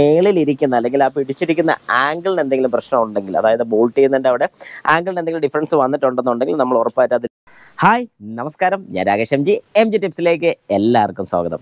മേളിലിരിക്കുന്ന അല്ലെങ്കിൽ ആ പിടിച്ചിരിക്കുന്ന ആംഗിളിന് എന്തെങ്കിലും പ്രശ്നം ഉണ്ടെങ്കിൽ അതായത് ബോൾട്ട് ചെയ്യുന്നതിന്റെ അവിടെ ആംഗിളിന് എന്തെങ്കിലും ഡിഫറൻസ് വന്നിട്ടുണ്ടെന്നുണ്ടെങ്കിൽ നമ്മൾ ഉറപ്പായിട്ട് അതിൽ ഹായ് നമസ്കാരം. ഞാൻ Rakesh M G M G ടിപ്സിലേക്ക് എല്ലാവർക്കും സ്വാഗതം.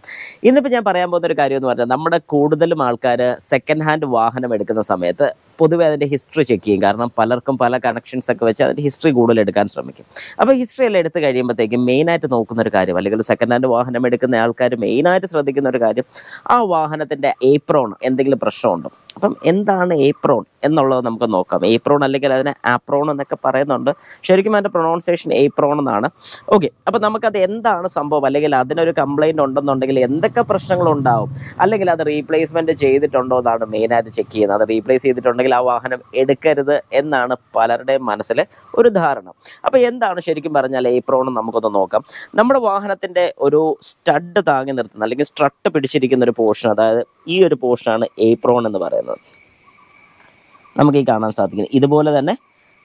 ഇന്നിപ്പോൾ ഞാൻ പറയാൻ പോകുന്ന ഒരു കാര്യം എന്ന് പറഞ്ഞാൽ നമ്മുടെ കൂടുതലും ആൾക്കാർ സെക്കൻഡ് ഹാൻഡ് വാഹനം എടുക്കുന്ന സമയത്ത് പൊതുവേ അതിന്റെ ഹിസ്റ്ററി ചെക്ക് ചെയ്യും. കാരണം പലർക്കും പല കണക്ഷൻസ് ഒക്കെ വെച്ച് അതിന്റെ ഹിസ്റ്ററി കൂടുതൽ എടുക്കാൻ ശ്രമിക്കും. അപ്പോൾ ഹിസ്റ്ററി എല്ലാം എടുത്ത് കഴിയുമ്പോഴത്തേക്കും മെയിനായിട്ട് നോക്കുന്ന ഒരു കാര്യം അല്ലെങ്കിൽ സെക്കൻഡ് ഹാൻഡ് വാഹനം എടുക്കുന്ന ആൾക്കാർ മെയിനായിട്ട് ശ്രദ്ധിക്കുന്ന ഒരു കാര്യം ആ വാഹനത്തിന്റെ ഏപ്രോൺ എന്തെങ്കിലും പ്രശ്നമുണ്ടോ? അപ്പം എന്താണ് ഏപ്രോൺ എന്നുള്ളത് നമുക്ക് നോക്കാം. ഏപ്രോൺ അല്ലെങ്കിൽ അതിനെ ആപ്രോൺ എന്നൊക്കെ പറയുന്നുണ്ട്. ശരിക്കും അതിന്റെ പ്രൊണൗൺസിയേഷൻ ഏപ്രോൺ എന്നാണ്. ഓക്കെ അപ്പം നമുക്കത് എന്താണ് സംഭവം? അല്ലെങ്കിൽ അതിനൊരു കംപ്ലൈന്റ് ഉണ്ടെന്നുണ്ടെങ്കിൽ എന്തൊക്കെ പ്രശ്നങ്ങൾ ഉണ്ടാവും അല്ലെങ്കിൽ അത് റീപ്ലേസ്മെന്റ് ചെയ്തിട്ടുണ്ടോ എന്നാണ് മെയിനായിട്ട് ചെക്ക് ചെയ്യുന്നത്. അത് റീപ്ലേസ് ചെയ്തിട്ടുണ്ടെങ്കിൽ ആ വാഹനം എടുക്കരുത് എന്നാണ് പലരുടെയും മനസ്സിൽ ഒരു ധാരണ. അപ്പോൾ എന്താണ് ശരിക്കും പറഞ്ഞാൽ ഏപ്രോൺ നമുക്കൊന്ന് നോക്കാം. നമ്മുടെ വാഹനത്തിന്റെ ഒരു സ്റ്റഡ് താങ്ങി നിർത്തുന്ന അല്ലെങ്കിൽ സ്ട്രട്ട് പിടിച്ചിരിക്കുന്ന ഒരു പോർഷൻ അതായത് ഈ ഒരു പോർഷനാണ് ഏപ്രോൺ എന്ന് പറയുന്നത്. നമുക്ക് ഈ കാണാൻ സാധിക്കുന്നത് ഇതുപോലെ തന്നെ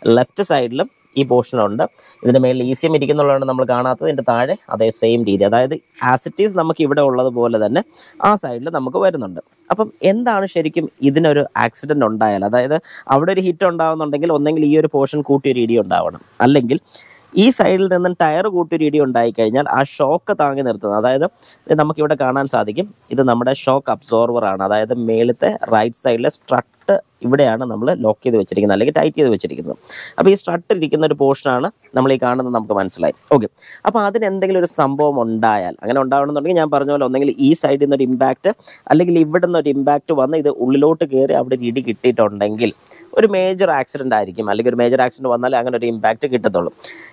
ലെഫ്റ്റ് സൈഡിലും ഈ പോർഷനുണ്ട് ഇതിന്റെ മേളിൽ ഈസിയം ഇരിക്കുന്നുള്ളതാണ് നമ്മൾ കാണാത്തത് ഇതിന്റെ താഴെ അതേ സെയിം രീതി. അതായത് ആസിറ്റീസ് നമുക്ക് ഇവിടെ ഉള്ളതുപോലെ തന്നെ ആ സൈഡിൽ നമുക്ക് വരുന്നുണ്ട്. അപ്പം എന്താണ് ശരിക്കും ഇതിനൊരു ആക്സിഡന്റ് ഉണ്ടായാൽ? അതായത് അവിടെ ഒരു ഹിറ്റ് ഉണ്ടാകുന്നുണ്ടെങ്കിൽ ഒന്നെങ്കിൽ ഈ ഒരു പോർഷൻ കൂട്ടിയൊരു ഇടി ഉണ്ടാവണം. അല്ലെങ്കിൽ ഈ സൈഡിൽ നിന്നും ടയർ കൂട്ടി ഒരു ഇടി ഉണ്ടായി കഴിഞ്ഞാൽ ആ ഷോക്ക് താങ്ങി നിർത്തുന്നത് അതായത് നമുക്ക് നമുക്കിവിടെ കാണാൻ സാധിക്കും. ഇത് നമ്മുടെ ഷോക്ക് അബ്സോർവർ ആണ് അതായത് മേളത്തെ റൈറ്റ് സൈഡിലെ സ്ട്രട്ട് ഇവിടെയാണ് നമ്മൾ ലോക്ക് ചെയ്ത് വെച്ചിരിക്കുന്നത് അല്ലെങ്കിൽ ടൈറ്റ് ചെയ്ത് വെച്ചിരിക്കുന്നത്. അപ്പോൾ ഈ സ്ട്രട്ട് ഇരിക്കുന്ന ഒരു പോർഷനാണ് നമ്മൾ ഈ കാണുന്നത് നമുക്ക് മനസ്സിലായി. ഓക്കെ. അപ്പോൾ അതിന് എന്തെങ്കിലും ഒരു സംഭവം ഉണ്ടായാൽ അങ്ങനെ ഉണ്ടാവണമെന്നുണ്ടെങ്കിൽ ഞാൻ പറഞ്ഞ പോലെ ഒന്നെങ്കിൽ ഈ സൈഡിൽ നിന്ന് ഒരു ഇമ്പാക്റ്റ് അല്ലെങ്കിൽ ഇവിടെ നിന്ന് ഒരു ഇമ്പാക്റ്റ് വന്ന് ഇത് ഉള്ളിലോട്ട് കയറി അവിടെ ഒരു ഇടി കിട്ടിയിട്ടുണ്ടെങ്കിൽ ഒരു മേജർ ആക്സിഡന്റ് ആയിരിക്കും. അല്ലെങ്കിൽ ഒരു മേജർ ആക്സിഡന്റ് വന്നാൽ അങ്ങനെ ഒരു ഇമ്പാക്റ്റ് കിട്ടത്തുള്ളൂ.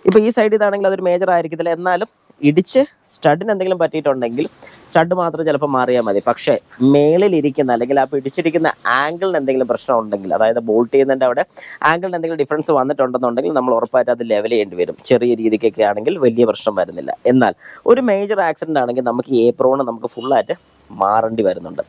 ഇപ്പോൾ ഈ സൈഡിൽ നിന്നാണെങ്കിൽ അതൊരു മേജർ ആയിരിക്കത്തില്ല. എന്നാലും ഇടിച്ച് സ്റ്റഡിന് എന്തെങ്കിലും പറ്റിയിട്ടുണ്ടെങ്കിൽ സ്റ്റഡ് മാത്രം ചിലപ്പോൾ മാറിയാൽ മതി. പക്ഷേ മേളിലിരിക്കുന്ന അല്ലെങ്കിൽ ആ പിടിച്ചിരിക്കുന്ന ആംഗിളിന് എന്തെങ്കിലും പ്രശ്നം ഉണ്ടെങ്കിൽ അതായത് ബോൾട്ട് ചെയ്യുന്നതിന്റെ അവിടെ ആംഗിളിന് എന്തെങ്കിലും ഡിഫറൻസ് വന്നിട്ടുണ്ടെന്നുണ്ടെങ്കിൽ നമ്മൾ ഉറപ്പായിട്ട് അത് ലെവൽ ചെയ്യേണ്ടി വരും. ചെറിയ രീതിക്കൊക്കെ ആണെങ്കിൽ വലിയ പ്രശ്നം വരുന്നില്ല. എന്നാൽ ഒരു മേജർ ആക്സിഡന്റ് ആണെങ്കിൽ നമുക്ക് ഏപ്രോണ് നമുക്ക് ഫുള്ളായിട്ട് മാറേണ്ടി വരുന്നുണ്ട്.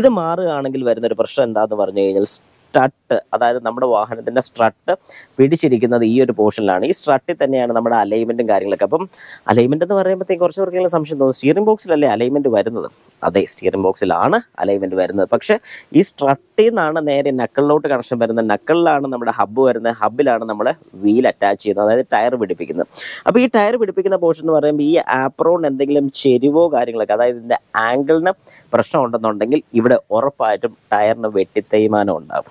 ഇത് മാറുകയാണെങ്കിൽ വരുന്നൊരു പ്രശ്നം എന്താണെന്ന് പറഞ്ഞു കഴിഞ്ഞാൽ സ്ട്രട്ട് അതായത് നമ്മുടെ വാഹനത്തിന്റെ സ്ട്രട്ട് പിടിച്ചിരിക്കുന്നത് ഈ ഒരു പോർഷനിലാണ്. ഈ സ്ട്രട്ടിൽ തന്നെയാണ് നമ്മുടെ അലൈൻമെന്റും കാര്യങ്ങളൊക്കെ. അപ്പം അലൈൻമെന്റ് എന്ന് പറയുമ്പോഴത്തേക്ക് കുറച്ച് പേർക്കെങ്കിലും സംശയം തോന്നും. സ്റ്റിയറിംഗ് ബോക്സിലല്ലേ അലൈൻമെന്റ് വരുന്നത്? അതെ സ്റ്റിയറിംഗ് ബോക്സിലാണ് അലൈൻമെന്റ് വരുന്നത്. പക്ഷേ ഈ സ്ട്രട്ടിൽ നിന്നാണ് നേരെ നക്കളിലോട്ട് കണക്ഷൻ വരുന്നത് നക്കളിലാണ് നമ്മുടെ ഹബ്ബ് വരുന്നത്. ഹബ്ബിലാണ് നമ്മൾ വീൽ അറ്റാച്ച് ചെയ്യുന്നത്. അതായത് ടയർ പിടിപ്പിക്കുന്നത്. അപ്പോൾ ഈ ടയർ പിടിപ്പിക്കുന്ന പോർഷൻ എന്ന് പറയുമ്പോൾ ഈ ആപ്രോൺ എന്തെങ്കിലും ചെരിവോ കാര്യങ്ങളൊക്കെ അതായത് ഇതിന്റെ ആംഗിളിന് പ്രശ്നം ഉണ്ടെന്നുണ്ടെങ്കിൽ ഇവിടെ ഉറപ്പായിട്ടും ടയറിന് വെട്ടിത്തേയ്മാനം ഉണ്ടാകും.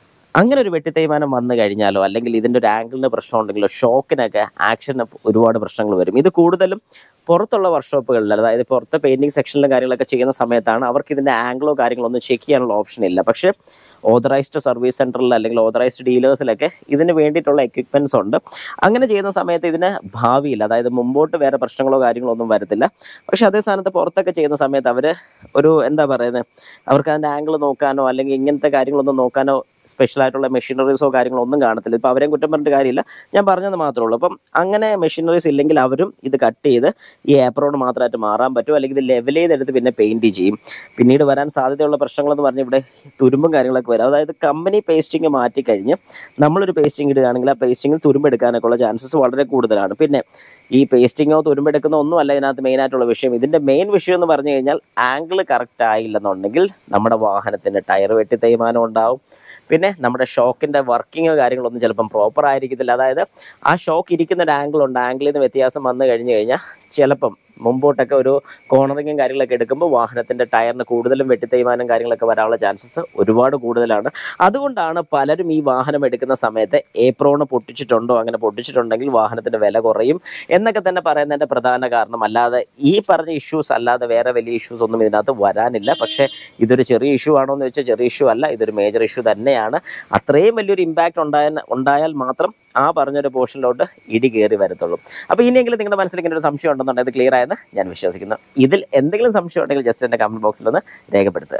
അങ്ങനെ ഒരു വെട്ടിത്തേയ്മാനം വന്നു കഴിഞ്ഞാലോ അല്ലെങ്കിൽ ഇതിന്റെ ഒരു ആംഗിളിന് പ്രശ്നം ഉണ്ടെങ്കിലോ ഷോക്കിനൊക്കെ ആക്ഷന് ഒരുപാട് പ്രശ്നങ്ങൾ വരും. ഇത് കൂടുതലും പുറത്തുള്ള വർക്ക്ഷോപ്പുകളിൽ അതായത് പുറത്തെ പെയിന്റിങ് സെക്ഷനിലും കാര്യങ്ങളൊക്കെ ചെയ്യുന്ന സമയത്താണ് അവർക്ക് ഇതിന്റെ ആംഗിളോ കാര്യങ്ങളോ ഒന്നും ചെക്ക് ചെയ്യാനുള്ള ഓപ്ഷൻ ഇല്ല. പക്ഷേ ഓതറൈസ്ഡ് സർവീസ് സെന്ററിൽ അല്ലെങ്കിൽ ഓതറൈസ്ഡ് ഡീലേഴ്സിലൊക്കെ ഇതിന് വേണ്ടിയിട്ടുള്ള എക്യുപ്മെന്റ്സ് ഉണ്ട്. അങ്ങനെ ചെയ്യുന്ന സമയത്ത് ഇതിന് ഭാവിയിൽ അതായത് മുമ്പോട്ട് വേറെ പ്രശ്നങ്ങളോ കാര്യങ്ങളോ ഒന്നും വരത്തില്ല. പക്ഷേ അതേ സ്ഥാനത്ത് പുറത്തൊക്കെ ചെയ്യുന്ന സമയത്ത് അവർ ഒരു എന്താ പറയുന്നത് അവർക്ക് അതിന്റെ ആംഗിൾ നോക്കാനോ അല്ലെങ്കിൽ ഇങ്ങനത്തെ കാര്യങ്ങളൊന്നും നോക്കാനോ സ്പെഷ്യൽ ആയിട്ടുള്ള മെഷീനറീസോ കാര്യങ്ങളോ ഒന്നും കാണത്തില്ല. ഇപ്പോൾ അവരെയും കുറ്റം പറഞ്ഞിട്ട് കാര്യമില്ല. ഞാൻ പറഞ്ഞത് മാത്രമേ ഉള്ളൂ. അപ്പം അങ്ങനെ മെഷീനറീസ് ഇല്ലെങ്കിൽ അവരും ഇത് കട്ട് ചെയ്ത് ഈ ഏപ്രോൺ മാത്രമായിട്ട് മാറാൻ പറ്റും. അല്ലെങ്കിൽ ഇത് ലെവൽ ചെയ്തെടുത്ത് പിന്നെ പെയിന്റ് ചെയ്യും. പിന്നീട് വരാൻ സാധ്യതയുള്ള പ്രശ്നങ്ങളെന്ന് പറഞ്ഞാൽ ഇവിടെ തുരുമ്പും കാര്യങ്ങളൊക്കെ വരും. അതായത് കമ്പനി പേസ്റ്റിംഗ് മാറ്റിക്കഴിഞ്ഞ് നമ്മളൊരു പേസ്റ്റിംഗ് ഇടുകയാണെങ്കിൽ ആ പേസ്റ്റിങ്ങിൽ തുരുമ്പെടുക്കാനൊക്കെ ഉള്ള ചാൻസസ് വളരെ കൂടുതലാണ്. പിന്നെ ഈ പേസ്റ്റിങ്ങോ തുരുമ്പെടുക്കുന്നോ ഒന്നും അല്ല ഇതിനകത്ത് മെയിൻ ആയിട്ടുള്ള വിഷയം. ഇതിന്റെ മെയിൻ വിഷയം എന്ന് പറഞ്ഞു കഴിഞ്ഞാൽ ആംഗിൾ കറക്റ്റ് ആയില്ലെന്നുണ്ടെങ്കിൽ നമ്മുടെ വാഹനത്തിന്റെ ടയർ വെട്ടി തേയ്മാനം ഉണ്ടാവും. പിന്നെ നമ്മുടെ ഷോക്കിന്റെ വർക്കിങ്ങോ കാര്യങ്ങളൊന്നും ചിലപ്പം പ്രോപ്പർ ആയിരിക്കത്തില്ല. അതായത് ആ ഷോക്ക് ഇരിക്കുന്ന ഒരു ആംഗിൾ ഉണ്ട്. ആംഗിളിൽ നിന്ന് വ്യത്യാസം വന്നു കഴിഞ്ഞു കഴിഞ്ഞാൽ ചിലപ്പം മുമ്പോട്ടൊക്കെ ഒരു കോർണറിങ്ങും കാര്യങ്ങളൊക്കെ എടുക്കുമ്പോൾ വാഹനത്തിന്റെ ടയറിന് കൂടുതലും വെട്ടിത്തേയ്മാനം കാര്യങ്ങളൊക്കെ വരാനുള്ള ചാൻസസ് ഒരുപാട് കൂടുതലാണ്. അതുകൊണ്ടാണ് പലരും ഈ വാഹനം എടുക്കുന്ന സമയത്ത് ഏപ്രോണ് പൊട്ടിച്ചിട്ടുണ്ടോ അങ്ങനെ പൊട്ടിച്ചിട്ടുണ്ടെങ്കിൽ വാഹനത്തിന്റെ വില കുറയും എന്നൊക്കെ തന്നെ പറയുന്നതിന്റെ പ്രധാന കാരണം. അല്ലാതെ ഈ പറഞ്ഞ ഇഷ്യൂസ് അല്ലാതെ വേറെ വലിയ ഇഷ്യൂസ് ഒന്നും ഇതിനകത്ത് വരാനില്ല. പക്ഷേ ഇതൊരു ചെറിയ ഇഷ്യൂ ആണോ എന്ന് വെച്ചാൽ ചെറിയ ഇഷ്യൂ അല്ല. ഇതൊരു മേജർ ഇഷ്യൂ തന്നെയാണ്. അത്രയും വലിയൊരു ഇമ്പാക്റ്റ് ഉണ്ടായ ഉണ്ടായാൽ മാത്രം ആ പറഞ്ഞൊരു പോർഷനിലോട്ട് ഇടി കയറി വരത്തുള്ളൂ. അപ്പോൾ ഇനിയെങ്കിലും നിങ്ങളുടെ മനസ്സിൽ ഇങ്ങനെ ഒരു സംശയം ഉണ്ടെന്നുണ്ടെങ്കിൽ ക്ലിയർ ആയെന്ന് ഞാൻ വിശ്വസിക്കുന്നു. ഇതിൽ എന്തെങ്കിലും സംശയം ഉണ്ടെങ്കിൽ ജസ്റ്റ് എന്റെ കമന്റ് ബോക്സിൽ ഒന്ന് രേഖപ്പെടുത്തുക.